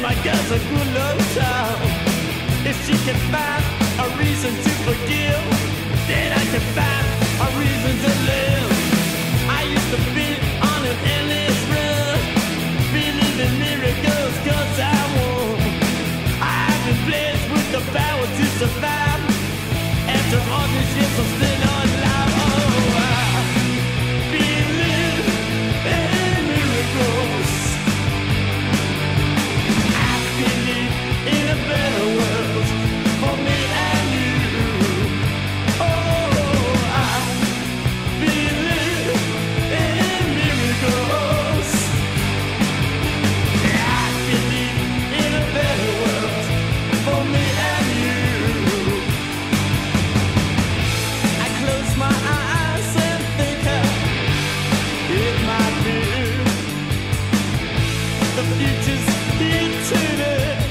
my guys a good old town. you just did it.